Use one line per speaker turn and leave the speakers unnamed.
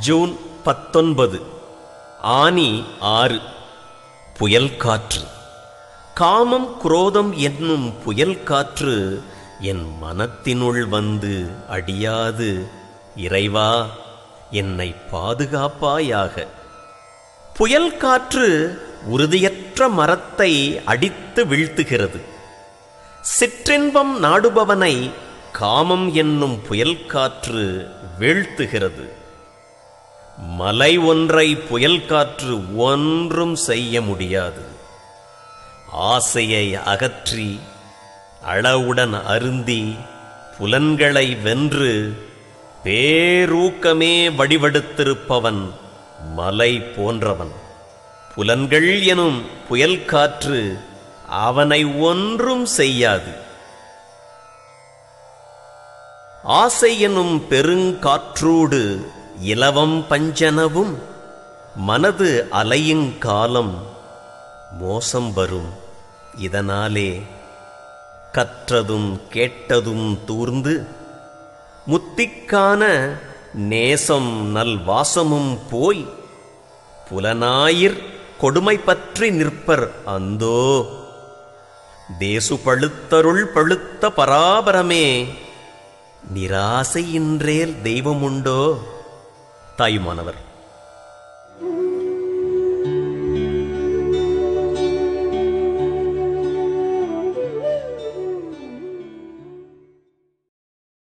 June பத்தொன்பது ஆனி ஆறு புயல் காற்று. காமம் குரோதம் என்னும் புயல் காற்று என் மனத்தினுள் வந்து அடியாது. இறைவா என்னை பாதுகாப்பாயாக. புயல் காற்று உறுதியற்ற மரத்தை அடித்து வீழ்த்துகிறது. சிற்றின்பம் நாடுபவனை காமம் என்னும் புயல் காற்று வீழ்த்துகிறது. மலை ஒன்றை புயல் காற்று ஒன்றும் செய்ய முடியாது. ஆசையை அகற்றி அளவுடன் அருந்தி புலன்களை வென்று பேரூக்கமே வடிவெடுத்திருப்பவன் மலை போன்றவன். புலன்கள் எனும் புயல் காற்று அவனை ஒன்றும் செய்யாது. ஆசை எனும் பெருங்காற்றூடு இலவம் பஞ்சனவும் மனது அலையுங் காலம் மோசம் வரும். இதனாலே கற்றதும் கேட்டதும் தூர்ந்து முத்திக்கான நேசம் நல்வாசமும் போய் புலனாயிர் கொடுமை பற்றி நிற்பர் அந்தோ. தேசு பழுத்தருள் பழுத்த பராபரமே நிராசையின்றேல் தெய்வமுண்டோ. தாயுமானவர்.